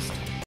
East.